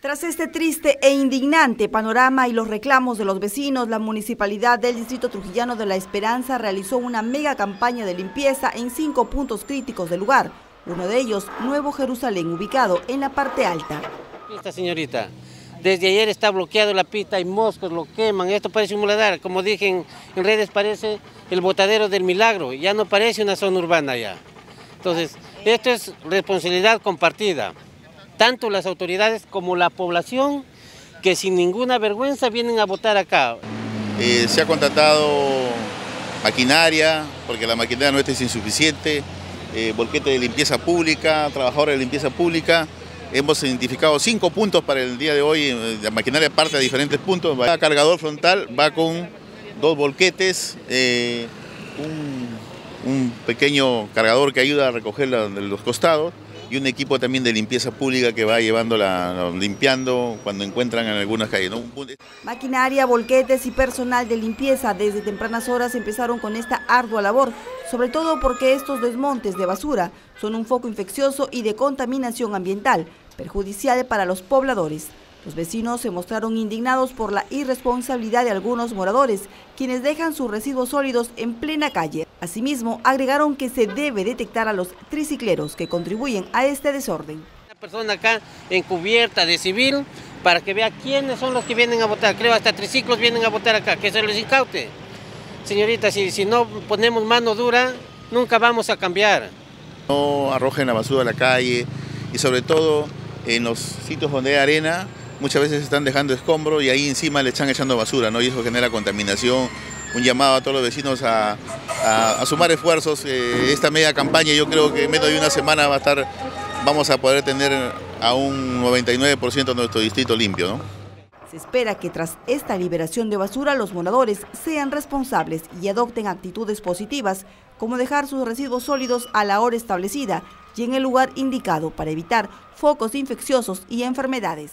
Tras este triste e indignante panorama y los reclamos de los vecinos, la Municipalidad del Distrito Trujillano de La Esperanza realizó una mega campaña de limpieza en cinco puntos críticos del lugar. Uno de ellos, Nuevo Jerusalén, ubicado en la parte alta. Esta señorita, desde ayer está bloqueado la pista, hay moscos, lo queman, esto parece un muladar, como dije en redes parece el botadero del milagro, ya no parece una zona urbana ya. Entonces, esto es responsabilidad compartida tanto las autoridades como la población que sin ninguna vergüenza vienen a votar acá. Eh, se ha contratado maquinaria, porque la maquinaria nuestra es insuficiente, eh, volquete de limpieza pública, trabajadores de limpieza pública. Hemos identificado cinco puntos para el día de hoy, eh, la maquinaria parte a diferentes puntos. Va cargador frontal, va con dos volquetes, eh, un, pequeño cargador que ayuda a recoger los costados y un equipo también de limpieza pública que va llevándola, limpiando cuando encuentran en algunas calles. ¿no? Maquinaria, volquetes y personal de limpieza desde tempranas horas empezaron con esta ardua labor, sobre todo porque estos desmontes de basura son un foco infeccioso y de contaminación ambiental, perjudicial para los pobladores. Los vecinos se mostraron indignados por la irresponsabilidad de algunos moradores, quienes dejan sus residuos sólidos en plena calle. Asimismo, agregaron que se debe detectar a los tricicleros que contribuyen a este desorden. Una persona acá encubierta de civil para que vea quiénes son los que vienen a votar. Creo hasta triciclos vienen a votar acá, que se les incaute. Señorita, si, si no ponemos mano dura, nunca vamos a cambiar. No arrojen la basura a la calle y sobre todo en los sitios donde hay arena, muchas veces están dejando escombros y ahí encima le están echando basura, ¿no? Y eso genera contaminación. Un llamado a todos los vecinos a sumar esfuerzos. Eh, esta media campaña yo creo que en menos de una semana va a estar, vamos a poder tener a un 99% de nuestro distrito limpio, ¿no? Se espera que tras esta liberación de basura los moradores sean responsables y adopten actitudes positivas como dejar sus residuos sólidos a la hora establecida y en el lugar indicado para evitar focos infecciosos y enfermedades.